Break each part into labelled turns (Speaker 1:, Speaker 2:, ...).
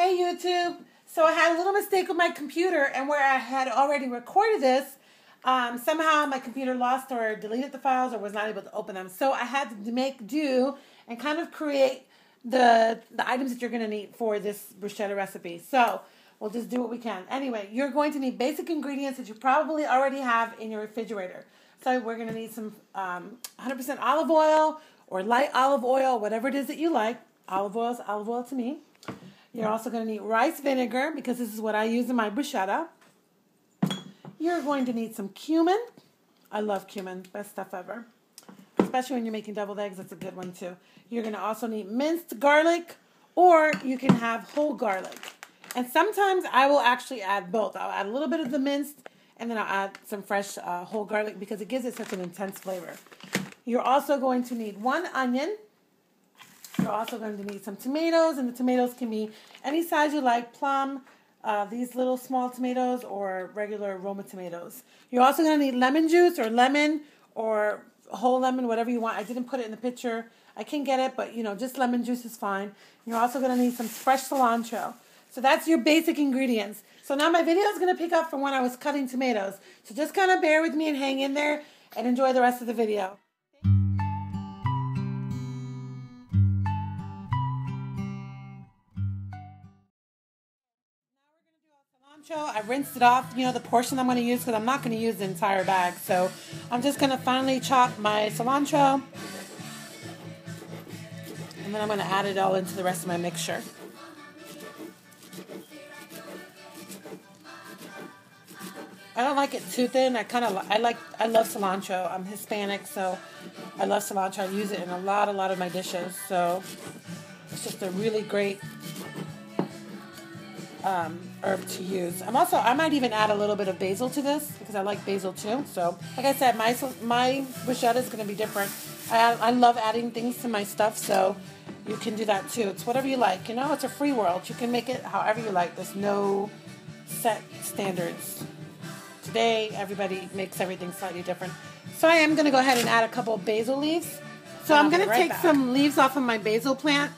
Speaker 1: Hey YouTube. So I had a little mistake with my computer and where I had already recorded this, um, somehow my computer lost or deleted the files or was not able to open them. So I had to make do and kind of create the the items that you're going to need for this bruschetta recipe. So we'll just do what we can. Anyway, you're going to need basic ingredients that you probably already have in your refrigerator. So we're going to need some um, 100% olive oil or light olive oil, whatever it is that you like. Olive oil is olive oil to me. You're also going to need rice vinegar because this is what I use in my bruschetta. You're going to need some cumin. I love cumin, best stuff ever. Especially when you're making deviled eggs, that's a good one too. You're going to also need minced garlic or you can have whole garlic. And sometimes I will actually add both. I'll add a little bit of the minced and then I'll add some fresh uh, whole garlic because it gives it such an intense flavor. You're also going to need one onion you're also going to need some tomatoes, and the tomatoes can be any size you like plum, uh, these little small tomatoes, or regular Roma tomatoes. You're also going to need lemon juice or lemon or whole lemon, whatever you want. I didn't put it in the picture. I can get it, but you know, just lemon juice is fine. You're also going to need some fresh cilantro. So that's your basic ingredients. So now my video is going to pick up from when I was cutting tomatoes. So just kind of bear with me and hang in there and enjoy the rest of the video. I rinsed it off, you know, the portion I'm going to use because I'm not going to use the entire bag. So I'm just going to finely chop my cilantro. And then I'm going to add it all into the rest of my mixture. I don't like it too thin. I kind of I like I love cilantro. I'm Hispanic, so I love cilantro. I use it in a lot a lot of my dishes. So it's just a really great um, herb to use. I'm also I might even add a little bit of basil to this because I like basil too. So like I said, my my bruschetta is going to be different. I I love adding things to my stuff, so you can do that too. It's whatever you like. You know, it's a free world. You can make it however you like. There's no set standards. Today, everybody makes everything slightly different. So I am going to go ahead and add a couple of basil leaves. So I'm going to take back. some leaves off of my basil plant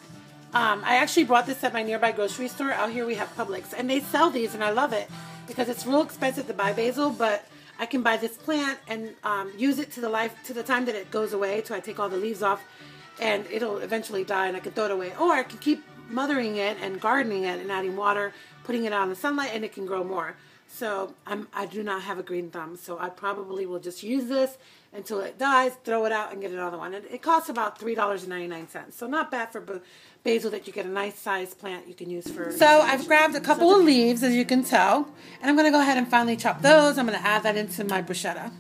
Speaker 1: um, I actually bought this at my nearby grocery store. Out here we have Publix, and they sell these, and I love it because it's real expensive to buy basil, but I can buy this plant and um, use it to the life to the time that it goes away, till I take all the leaves off, and it'll eventually die, and I can throw it away, or I can keep mothering it and gardening it and adding water, putting it out in the sunlight, and it can grow more. So I'm, I do not have a green thumb, so I probably will just use this until it dies, throw it out, and get another one. And it costs about $3.99, so not bad for basil that you get a nice sized plant you can use for. So I've grabbed a couple of leaves, as you can tell, and I'm going to go ahead and finally chop those. I'm going to add that into my bruschetta.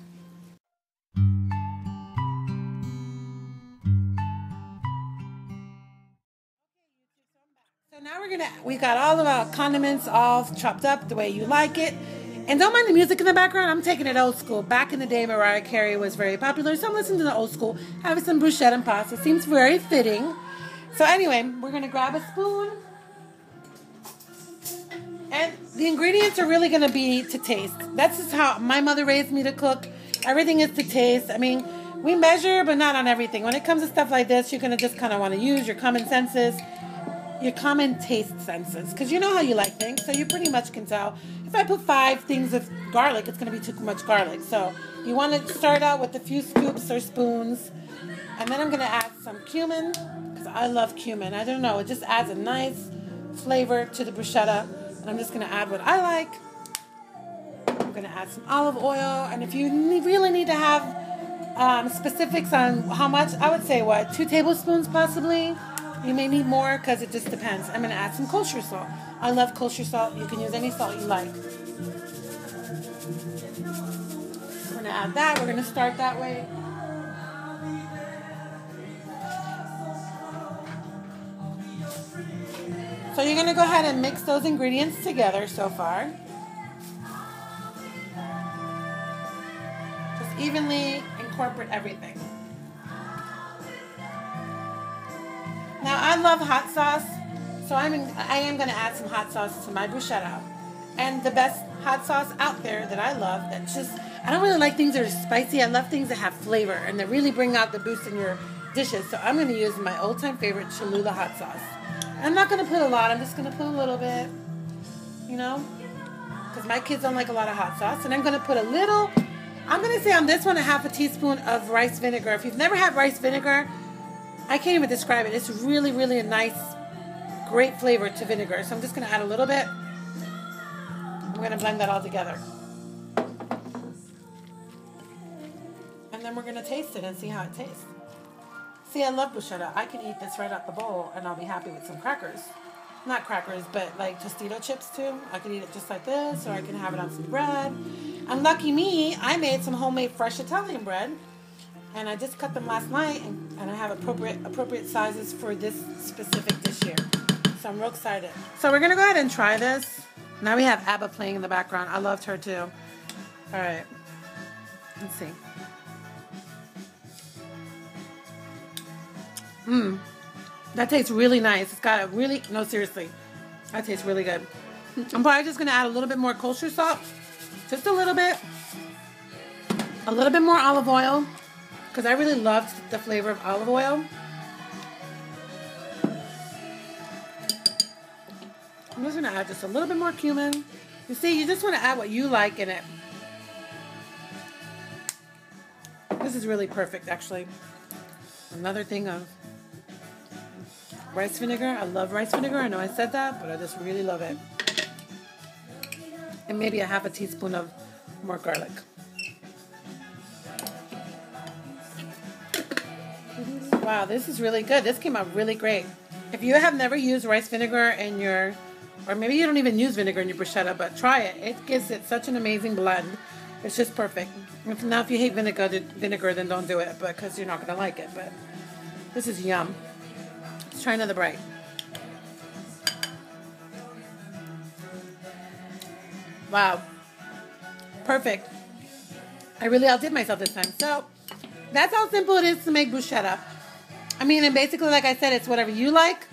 Speaker 1: Now we're gonna we got all of our condiments all chopped up the way you like it. And don't mind the music in the background. I'm taking it old school. Back in the day, Mariah Carey was very popular, so I'm listening to the old school. Having some bruschetta and pasta seems very fitting. So anyway, we're gonna grab a spoon. And the ingredients are really gonna be to taste. That's just how my mother raised me to cook. Everything is to taste. I mean, we measure, but not on everything. When it comes to stuff like this, you're gonna just kind of want to use your common senses your common taste senses. Because you know how you like things so you pretty much can tell. If i put five things of garlic it's going to be too much garlic. So you want to start out with a few scoops or spoons and then i'm going to add some cumin because i love cumin. I don't know it just adds a nice flavor to the bruschetta and i'm just going to add what i like. I'm going to add some olive oil and if you really need to have um, specifics on how much i would say what two tablespoons possibly you may need more because it just depends. I'm going to add some kosher salt. I love kosher salt. You can use any salt you like. We're going to add that. We're going to start that way. So you're going to go ahead and mix those ingredients together so far. Just evenly incorporate everything. Love hot sauce, so I'm in, I am going to add some hot sauce to my bruschetta. And the best hot sauce out there that I love that just I don't really like things that are spicy. I love things that have flavor and that really bring out the boost in your dishes. So I'm going to use my old time favorite Cholula hot sauce. I'm not going to put a lot. I'm just going to put a little bit, you know, because my kids don't like a lot of hot sauce. And I'm going to put a little, I'm going to say on this one a half a teaspoon of rice vinegar. If you've never had rice vinegar, I can't even describe it. It's really, really a nice, great flavor to vinegar. So I'm just going to add a little bit. I'm going to blend that all together. And then we're going to taste it and see how it tastes. See, I love bruschetta. I can eat this right out the bowl and I'll be happy with some crackers. Not crackers, but like Tostito chips too. I can eat it just like this, or I can have it on some bread. And lucky me, I made some homemade fresh Italian bread. And I just cut them last night, and, and I have appropriate appropriate sizes for this specific dish here. So I'm real excited. So we're gonna go ahead and try this. Now we have ABBA playing in the background. I loved her too. All right, let's see. Mmm. That tastes really nice. It's got a really, no, seriously. That tastes really good. I'm probably just to add a little bit more kosher salt. Just a little bit. A little bit more olive oil. Because I really loved the flavor of olive oil. I'm just going to add just a little bit more cumin. You see, you just want to add what you like in it. This is really perfect, actually. Another thing of rice vinegar. I love rice vinegar. I know I said that, but I just really love it. And maybe a half a teaspoon of more garlic. Wow, this is really good. This came out really great. If you have never used rice vinegar in your, or maybe you don't even use vinegar in your bruschetta, but try it. It gives it such an amazing blend. It's just perfect. If, now, if you hate vinegar, vinegar, then don't do it, because you're not going to like it. But this is yum. Let's try another bite. Wow. Perfect. I really outdid myself this time. So, that's how simple it is to make bruschetta. I mean, and basically, like I said, it's whatever you like.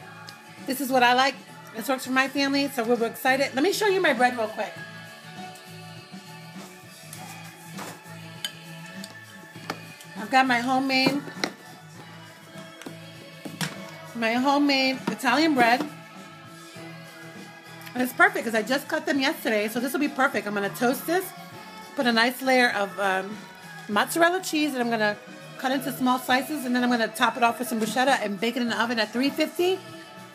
Speaker 1: This is what I like. This works for my family, so we're excited. Let me show you my bread real quick. I've got my homemade my homemade Italian bread. And it's perfect because I just cut them yesterday, so this will be perfect. I'm going to toast this, put a nice layer of um, mozzarella cheese, and I'm going to cut into small slices, and then I'm going to top it off with some bruschetta and bake it in the oven at 350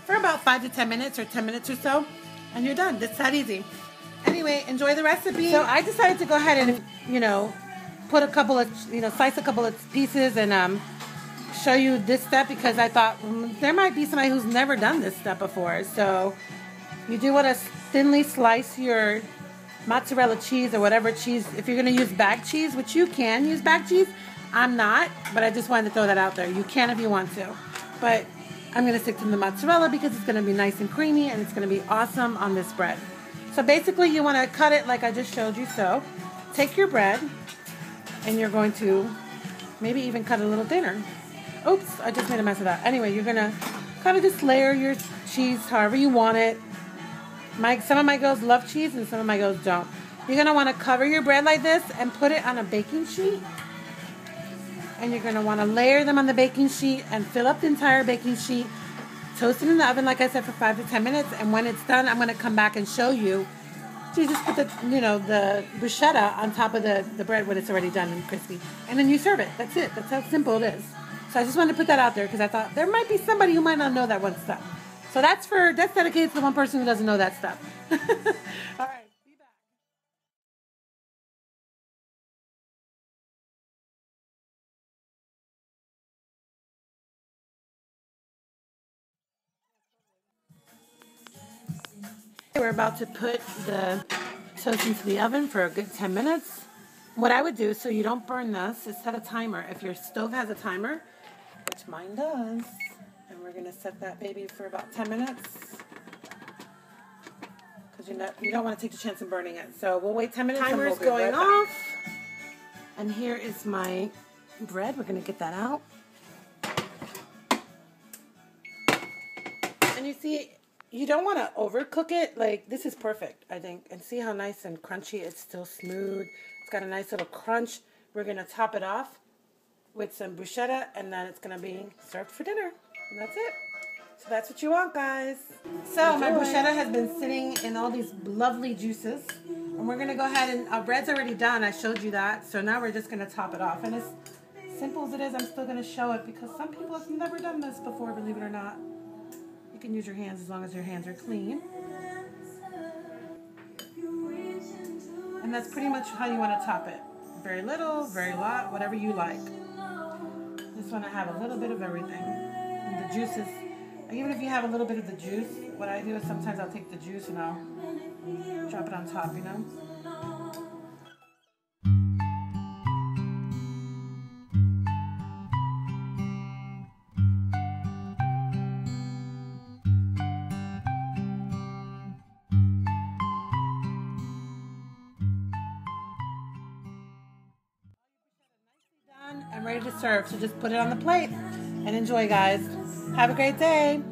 Speaker 1: for about 5 to 10 minutes or 10 minutes or so, and you're done. It's that easy. Anyway, enjoy the recipe. So I decided to go ahead and, you know, put a couple of, you know, slice a couple of pieces and um, show you this step because I thought mm, there might be somebody who's never done this step before. So you do want to thinly slice your mozzarella cheese or whatever cheese. If you're going to use bag cheese, which you can use bag cheese, I'm not, but I just wanted to throw that out there. You can if you want to. But I'm going to stick to the mozzarella because it's going to be nice and creamy and it's going to be awesome on this bread. So basically you want to cut it like I just showed you so. Take your bread and you're going to maybe even cut a little thinner. Oops, I just made a mess of that. Anyway, you're gonna kind of just layer your cheese however you want it. My some of my girls love cheese and some of my girls don't. You're gonna want to cover your bread like this and put it on a baking sheet. And you're gonna want to layer them on the baking sheet and fill up the entire baking sheet. Toast it in the oven, like I said, for five to ten minutes. And when it's done, I'm gonna come back and show you. So you just put the, you know, the bruschetta on top of the, the bread when it's already done and crispy. And then you serve it. That's it. That's how simple it is. So I just wanted to put that out there because I thought there might be somebody who might not know that one stuff. So that's for that's dedicated to the one person who doesn't know that stuff. All right. We're about to put the toast into the oven for a good 10 minutes. What I would do so you don't burn this is set a timer. If your stove has a timer, which mine does. And we're going to set that baby for about 10 minutes. Because you, you don't want to take the chance of burning it. So we'll wait 10 minutes. Timer's we'll going right off. And here is my bread. We're going to get that out. And you see, you don't want to overcook it. Like, this is perfect, I think. And see how nice and crunchy. It's still smooth. It's got a nice little crunch. We're going to top it off with some bruschetta, and then it's going to be served for dinner. And that's it. So that's what you want, guys. So my
Speaker 2: Enjoy.
Speaker 1: bruschetta has been sitting in all these lovely juices. And we're gonna go ahead and, our bread's already done. I showed you that. So now we're just gonna top it off. And as simple as it is, I'm still gonna show it because some people have never done this before, believe it or not. Can use your hands as long as your hands are clean. And that's pretty much how you want to top it. Very little, very lot, whatever you like. Just want to have a little bit of everything. And the juices, even if you have a little bit of the juice, what I do is sometimes I'll take the juice and I'll drop it on top, you know? To serve. So just put it on the plate and enjoy, guys. Have a great day.